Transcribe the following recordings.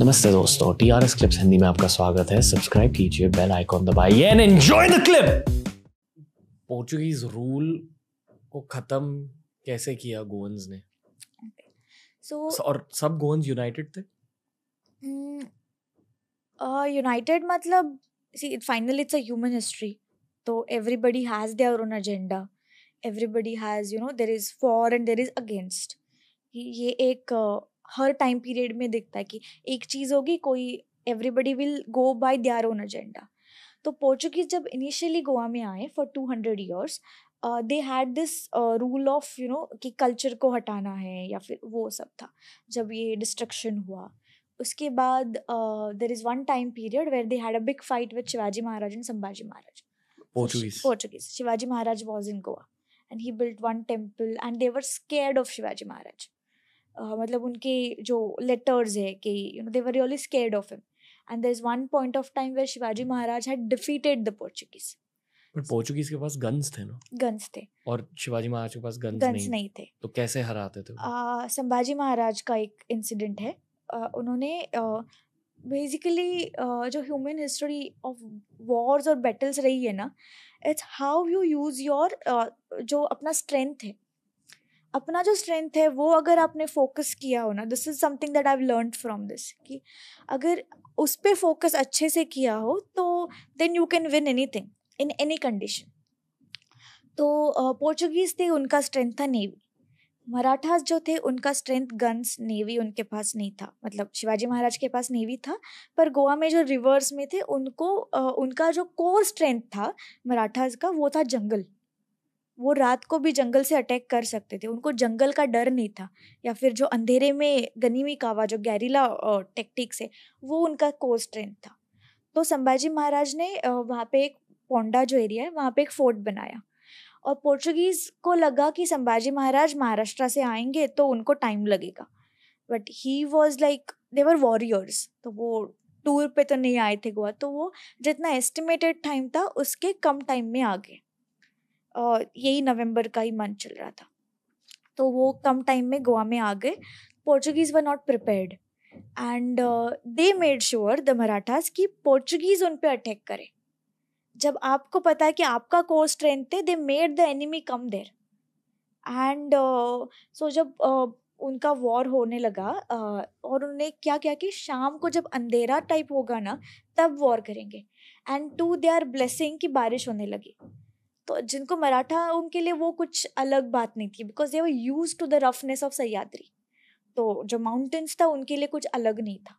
नमस्ते दोस्तों TRS clips Hindi में आपका स्वागत है। सब्सक्राइब कीजिए बेल आइकॉन दबाइए and enjoy the clip Portuguese rule को खत्म कैसे किया गोवंस ने? सो so, और सब गोवंस यूनाइटेड थे? यूनाइटेड मतलब see final it's a human history तो everybody has their own agenda everybody has you know there is for and there is against ये एक uh, हर टाइम पीरियड में दिखता है कि एक चीज़ होगी कोई everybody will go by their own agenda तो पोर्चुगीज जब इनिशियली गोवा में आए for two hundred years they had this rule of you know कि कल्चर को हटाना है या फिर वो सब था। जब ये डिस्ट्रक्शन हुआ उसके बाद there is one time period where they had a big fight with Shivaji Maharaj and Sambhaji Maharaj. Portuguese Shivaji Maharaj was in Goa and he he one temple and were scared of Shivaji Maharaj. Uh, मतलब उनके जो letters है कि you know they were really scared of him and there is one point of time where Shivaji Maharaj had defeated the Portuguese but Portuguese के पास guns थे ना? Guns थे. और शिवाजी महाराज के पास गन्स गन्स नहीं, नहीं थे. तो कैसे हराते थे? आ, संभाजी महाराज का एक इंसिडेंट है। आ, उन्होंने बेसिकली जो ह्यूमन हिस्ट्री ऑफ़ वॉर्स और बैटल्स रही है ना it's how you use your जो अपना स्ट्रेंथ है अपना जो स्ट्रेंथ है, वो अगर आपने फोकस किया हो ना this is something that I learn from this कि अगर उस पर फोकस अच्छे से किया हो तो then you can win anything in any condition तो पोर्चुगीज़ थे, उनका स्ट्रेंथ था नेवी मराठास जो थे, उनका स्ट्रेंथ गन्स नेवी उनके पास नहीं था. मतलब शिवाजी महाराज के पास नेवी था, पर गोवा में जो रिवर्स में थे, उनको उनका जो कोर स्ट्रेंथ था मराठास का, वो था जंगल. वो रात को भी जंगल से अटैक कर सकते थे। उनको जंगल का डर नहीं था। या फिर जो अंधेरे में गनीमी कावा, जो गैरिला टेक्टिक्स है, वो उनका कोर स्ट्रेंथ था। तो संभाजी महाराज ने वहाँ पे एक पोंडा जो एरिया है, वहाँ पे एक फोर्ट बनाया। और पोर्चुगीज को लगा कि संभाजी महाराज महाराष्ट्र से आएँगे तो उनको टाइम लगेगा। But he was like they were warriors तो वो टूर पे तो नहीं आए थे गोवा। तो वो जितना एस्टिमेटेड टाइम था, उसके कम टाइम में आ गए। यही नवंबर का ही मंथ चल रहा था। तो वो कम टाइम में गोवा में आ गए। Portuguese were not prepared and they made sure the Marathas कि पोर्चुगीज उन पे अटैक करे। जब आपको पता है कि आपका कोर स्ट्रेंथ है they made the enemy come there and so जब uh, उनका वॉर होने लगा uh, और उन्होंने क्या किया कि शाम को जब अंधेरा टाइप होगा ना तब वॉर करेंगे। And to they are blessing की बारिश होने लगी। जिनको मराठा, उनके लिए वो कुछ अलग बात नहीं थी because they were used to the roughness of Sahyadri तो जो माउंटेन्स था, उनके लिए कुछ अलग नहीं था।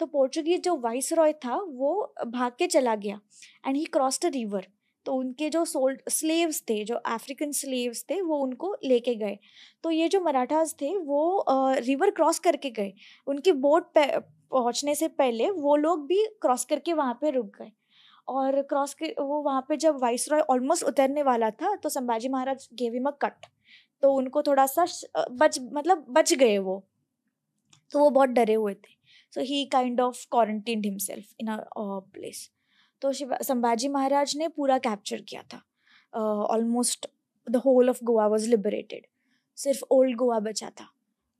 तो पोर्चुगीज जो वाइस रॉय था, वो भाग के चला गया and he cross the river तो उनके जो सोल्ड स्लेव्स थे, जो अफ्रीकन स्लेव्स थे, वो उनको लेके गए। तो ये जो मराठास थे, वो रिवर क्रॉस करके गए। उनकी बोट पहुँचने से पहले वो लोग भी क्रॉस करके वहाँ पे रुक गए। और क्रॉस के वो वहाँ पे जब वाइस रॉय ऑलमोस्ट उतरने वाला था तो Sambhaji Maharaj gave him a cut तो उनको थोड़ा सा बच मतलब बच गए वो। तो वो बहुत डरे हुए थे। So he kind of quarantine himself in a place तो संभाजी महाराज ने पूरा कैप्चर किया था। Almost the whole of Goa was liberated सिर्फ़ ओल्ड गोवा बचा था।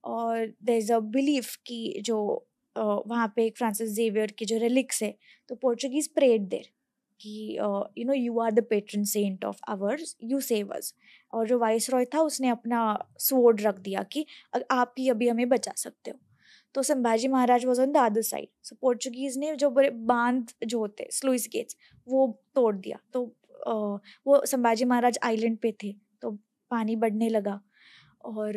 और देर इज़ अ बिलीफ कि जो वहाँ पे एक फ्रांसिस जेवियर के जो रिलिक्स है तो पोर्चुगीज प्रेड देर कि you know you are the patron saint of ours you save us और जो वाइस रॉय था, उसने अपना स्वोर्ड रख दिया कि आप ही अभी हमें बचा सकते हो। तो Sambhaji Maharaj was on the other side so Portuguese ने जो बड़े बाँध जो होते स्लुइस गेट्स वो तोड़ दिया। तो वो संभाजी महाराज आइलैंड पे थे तो पानी बढ़ने लगा। और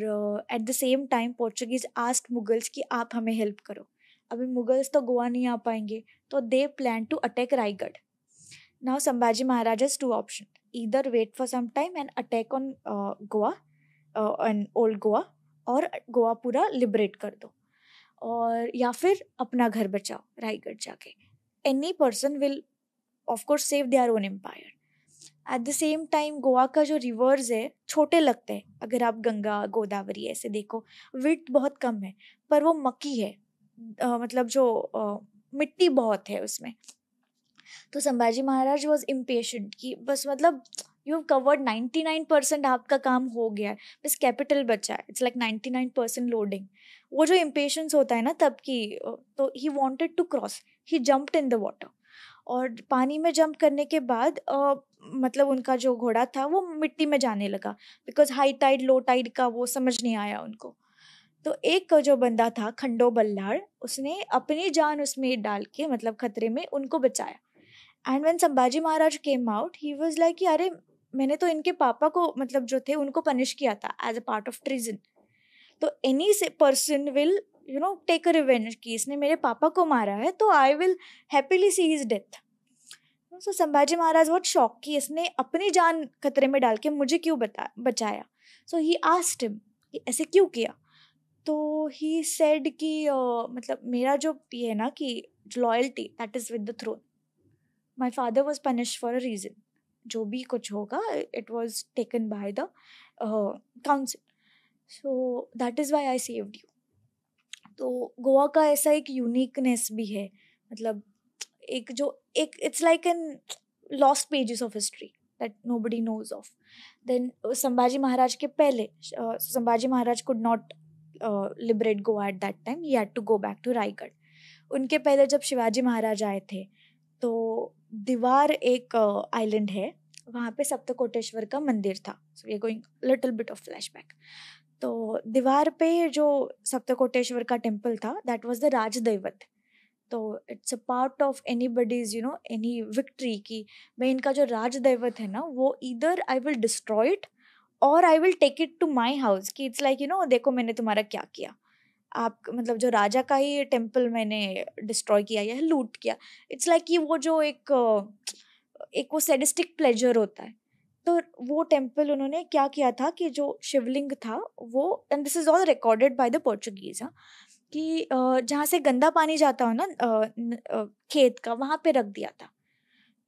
at the same time Portuguese asked Mughals कि, आप हमें हेल्प करो। अभी मुगल्स तो गोवा नहीं आ पाएँगे तो they plan to attack Raigad. Now Sambhaji Maharaj has two option either wait for some time and attack on uh, goa uh, old goa और गोवा पूरा लिबरेट कर दो और या फिर अपना घर बचाओ रायगढ़ जाके। Any person will of course save their own empire at the same time Goa का जो रिवर्स है छोटे लगते हैं। अगर आप गंगा गोदावरी ऐसे देखो विट बहुत कम है पर वो मक्की है। अ, मतलब जो अ, मिट्टी बहुत है उसमें। तो संभाजी महाराज वॉज़ इम्पेशेंट कि बस मतलब यू हैव कवर्ड 99 परसेंट आपका काम हो गया है। बस कैपिटल बचा है। इट्स लाइक 99 परसेंट लोडिंग वो जो इम्पेशंस होता है ना तब की तो he wanted to cross he jumped in the water और पानी में जंप करने के बाद uh, मतलब उनका जो घोड़ा था वो मिट्टी में जाने लगा। Because high tide low tide का वो समझ नहीं आया उनको। तो एक जो बंदा था, खंडो बल्लाड़, उसने अपनी जान उसमें डाल के मतलब खतरे में, उनको बचाया। And when Sambhaji Maharaj came out he was like अरे, मैंने तो इनके पापा को मतलब जो थे, उनको पनिश किया था as a part of treason तो any person will you know take a revenge कि इसने मेरे पापा को मारा है तो I will happily see his death so Sambhaji Maharaj बहुत शौक कि इसने अपनी जान खतरे में डाल के मुझे क्यों बता, बचाया? सो ही आस्ट हिम कि ऐसे क्यों किया? तो ही सेड कि मतलब मेरा जो ये है ना कि loyalty that is with the throne my father was punish for a reason जो भी कुछ होगा it was taken by the council so that is why I saved you तो गोवा का ऐसा एक यूनिकनेस भी है. मतलब एक जो, एक it's like an lost pages of history that nobody knows of then Sambhaji Maharaj के पहले Sambhaji Maharaj could not liberate Goa at that time he had to go back to Raigad उनके पहले जब शिवाजी महाराज आए थे तो दीवार एक आइलैंड है, वहाँ पे सप्तकोटेश्वर का मंदिर था। सो ये going little bit of flashback तो दीवार पे जो सप्तकोटेश्वर का टेंपल था दैट वाज द राज दैवत तो it's a part of anybody's you know any victory की मैं इनका जो राज दैवत है ना, वो इधर आई विल डिस्ट्रॉय इट और I will take it to my house कि इट्स लाइक यू नो देखो मैंने तुम्हारा क्या किया। आप मतलब जो राजा का ही टेंपल मैंने डिस्ट्रॉय किया या लूट किया इट्स लाइक कि वो जो एक एक वो सेडिस्टिक प्लेजर होता है। तो वो टेंपल उन्होंने क्या किया था कि जो शिवलिंग था, वो and this is all recorded by the Portuguese हाँ कि जहाँ से गंदा पानी जाता हो ना खेत का, वहाँ पे रख दिया था।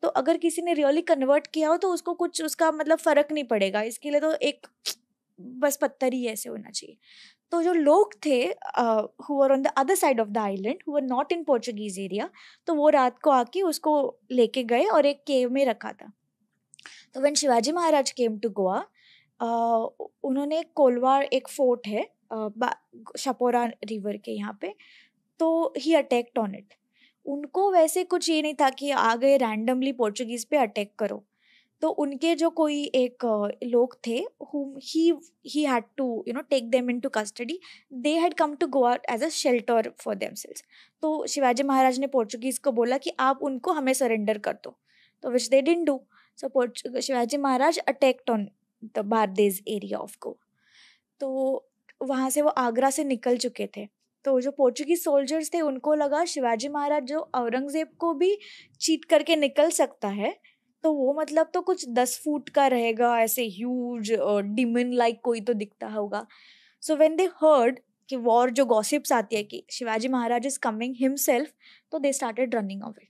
तो अगर किसी ने रियली कन्वर्ट किया हो तो उसको कुछ उसका मतलब फ़र्क नहीं पड़ेगा। इसके लिए तो एक बस पत्थर ही ऐसे होना चाहिए। तो जो लोग थे who are on the other side of the island who are not in Portuguese area तो वो रात को आके उसको लेके गए और एक केव में रखा था। तो one Shivaji Maharaj came to Goa उन्होंने कोलवार, एक फोर्ट है शपोरा रिवर के यहाँ पे तो ही अटैक्ट ऑन इट उनको वैसे कुछ ये नहीं था कि आ गए रैंडमली पोर्चुगीज पे अटैक करो। तो उनके जो कोई एक लोग थे whom he he had to you know take them into custody they had come to go out as a shelter for them तो शिवाजी महाराज ने पोर्चुगीज़ को बोला कि आप उनको हमें सरेंडर कर दो। तो which they didn't do so Shivaji Maharaj attacked on the Bardez area of Goa तो वहाँ से वो आगरा से निकल चुके थे। तो जो पोर्चुगीज सोल्जर्स थे, उनको लगा शिवाजी महाराज जो औरंगज़ेब को भी चीट करके निकल सकता है तो वो मतलब तो कुछ दस फुट का रहेगा, ऐसे ह्यूज डिमन लाइक कोई तो दिखता होगा। सो वेन दे हर्ड कि वॉर जो गॉसिप्स आती है कि Shivaji Maharaj is coming himself तो they started running away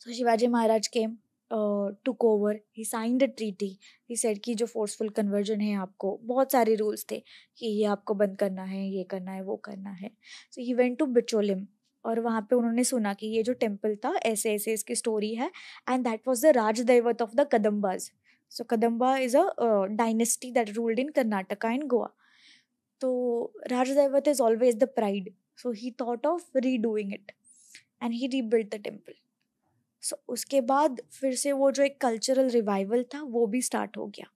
so Shivaji Maharaj came took over he sign the treaty he said कि जो फोर्सफुल कन्वर्जन है आपको, बहुत सारे रूल्स थे कि ये आपको बंद करना है, ये करना है, वो करना है। So he went to Bicholim और वहाँ पे उन्होंने सुना कि ये जो टेंपल था, ऐसे ऐसे इसकी स्टोरी है एंड दैट वॉज़ द राज दैवत of the Kadambas so Kadamba is a dynasty that ruled in Karnataka and Goa तो राज दैवत is always the pride so he thought of redoing it and he rebuild the temple so so, उसके बाद फिर से वो जो एक cultural revival था वो भी स्टार्ट हो गया।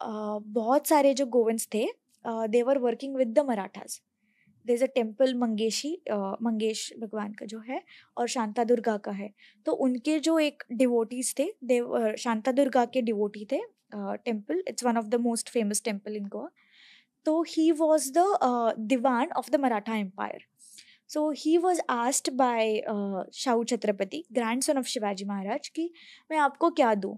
uh, बहुत सारे जो गोवंस थे they were working with the Marathas there is a temple Mangeshi Mangesh भगवान का जो है और शांता दुर्गा का है। तो उनके जो एक डिवोटीज थे देव शांता दुर्गा के डिवोटी थे temple it's one of the most famous temple in Goa तो he was the Diwan of the Maratha empire so he was asked by Shahu Chhatrapati grandson of Shivaji Maharaj कि मैं आपको क्या दूँ?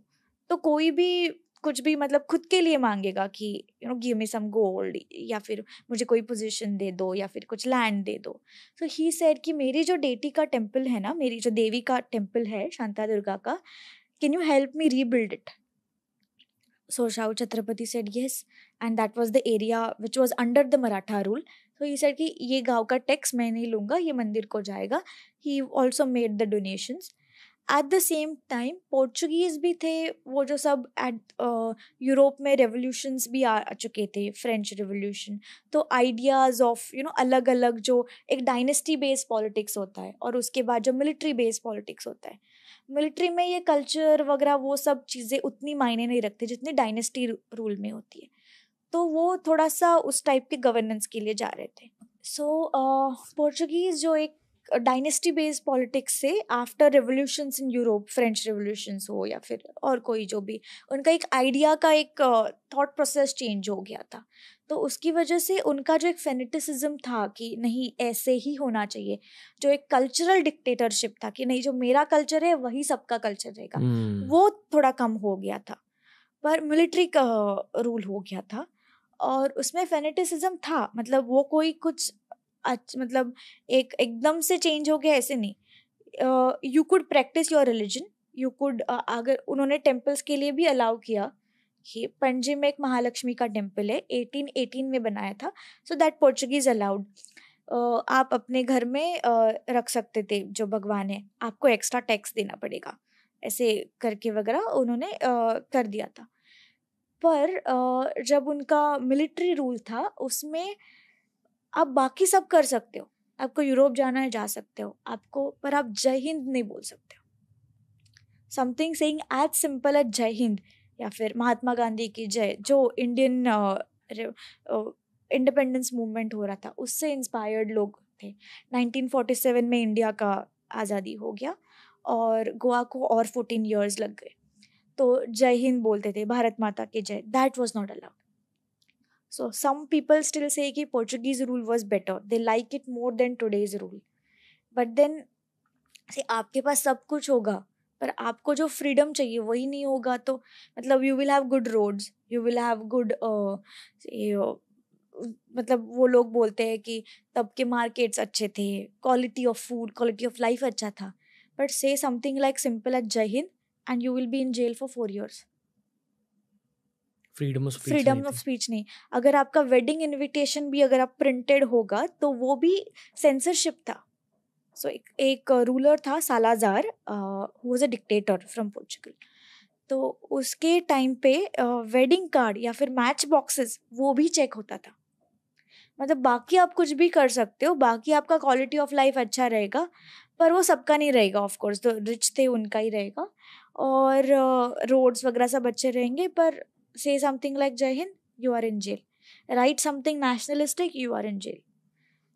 तो कोई भी, कुछ भी मतलब खुद के लिए मांगेगा कि you know give me some gold या फिर मुझे कोई पोजीशन दे दो या फिर कुछ लैंड दे दो। सो ही सेड कि मेरी जो डेटी का टेंपल है ना, मेरी जो देवी का टेंपल है, शांता दुर्गा का can you help me rebuild it so Shahu Chhatrapati said yes and that was the area which was under the Maratha rule तो ये सेड कि ये गाँव का टैक्स मैं नहीं लूँगा, ये मंदिर को जाएगा। He also made the donations at the same time Portuguese भी थे, वो जो सब एट यूरोप में रेवोल्यूशंस भी आ चुके थे फ्रेंच रेवोल्यूशन तो आइडियाज़ ऑफ़ यू नो अलग अलग जो एक डायनेस्टी बेस्ड पॉलिटिक्स होता है और उसके बाद जो मिलिट्री बेस्ड पॉलिटिक्स होता है। मिलिट्री में ये कल्चर वगैरह वो सब चीज़ें उतनी मायने नहीं रखती जितनी डायनेस्टी रूल में होती है। तो वो थोड़ा सा उस टाइप के गवर्नेंस के लिए जा रहे थे। सो पोर्चुगीज़ जो एक डायनेस्टी बेस्ड पॉलिटिक्स से after revolutions in Europe French revolutions हो या फिर और कोई जो भी उनका एक आइडिया का एक थॉट प्रोसेस चेंज हो गया था। तो उसकी वजह से उनका जो एक फेनेटिसिज्म था कि नहीं ऐसे ही होना चाहिए जो एक कल्चरल डिक्टेटरशिप था कि नहीं जो मेरा कल्चर है वही सबका कल्चर रहेगा हम्म, वो थोड़ा कम हो गया था। पर मिलिट्री का रूल हो गया था। और उसमें फेनेटिसिज्म था मतलब वो कोई कुछ अच्छ मतलब एक एकदम से चेंज हो गया ऐसे नहीं। You could practice your religion you could अगर उन्होंने टेम्पल्स के लिए भी अलाउ किया कि पणजी में एक महालक्ष्मी का टेंपल है 1818 में बनाया था सो दैट पोर्चुगीज अलाउड आप अपने घर में uh, रख सकते थे जो भगवान है आपको एक्स्ट्रा टैक्स देना पड़ेगा ऐसे करके वगैरह उन्होंने uh, कर दिया था। पर जब उनका मिलिट्री रूल था, उसमें आप बाकी सब कर सकते हो। आपको यूरोप जाना है, जा सकते हो। आपको, पर आप जय हिंद नहीं बोल सकते हो। Something saying as simple as Jai Hind या फिर महात्मा गांधी की जय, जो इंडियन इंडिपेंडेंस मूवमेंट हो रहा था, उससे इंस्पायर्ड लोग थे। 1947 में इंडिया का आज़ादी हो गया और गोवा को और 14 इयर्स लग गए। तो जय हिंद बोलते थे, भारत माता के जय that was not allowed so some people still say कि Portuguese rule was better. They like it more than today's rule. But then से आपके पास सब कुछ होगा, पर आपको जो फ्रीडम चाहिए वही नहीं होगा तो मतलब you will have good roads you will have good मतलब वो लोग बोलते हैं कि तब के मार्केट्स अच्छे थे quality of food quality of life अच्छा था but say something like simple as Jai Hind and you will be in jail for four years freedom of speech freedom of speech नहीं। अगर आपका वेडिंग इनविटेशन भी अगर आप printed होगा तो वो भी सेंसरशिप था। सो so, एक एक रूलर था Salazar who was a dictator from Portugal तो उसके टाइम पे वेडिंग कार्ड या फिर मैच बॉक्सेस वो भी चेक होता था। मतलब बाकी आप कुछ भी कर सकते हो बाकी आपका क्वालिटी ऑफ़ लाइफ अच्छा रहेगा पर वो सबका नहीं रहेगा ऑफ़ कोर्स तो रिच थे उनका ही रहेगा। और रोड्स वगैरह सब अच्छे रहेंगे, पर say something like Jai Hind you are in jail right something nationalistic you are in jail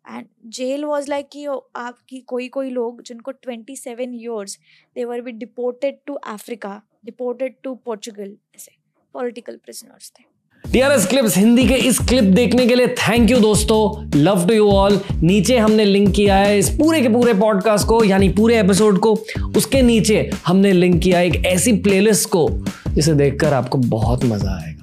and jail was like कि आपकी कोई कोई लोग जिनको twenty seven years they were be deported to Africa deported to Portugal ऐसे political prisoners थे। TRS clips Hindi के इस क्लिप देखने के लिए थैंक यू दोस्तों। लव टू यू ऑल नीचे हमने लिंक किया है इस पूरे के पूरे पॉडकास्ट को, यानी पूरे एपिसोड को। उसके नीचे हमने लिंक किया है एक ऐसी प्लेलिस्ट को, जिसे देखकर आपको बहुत मज़ा आएगा।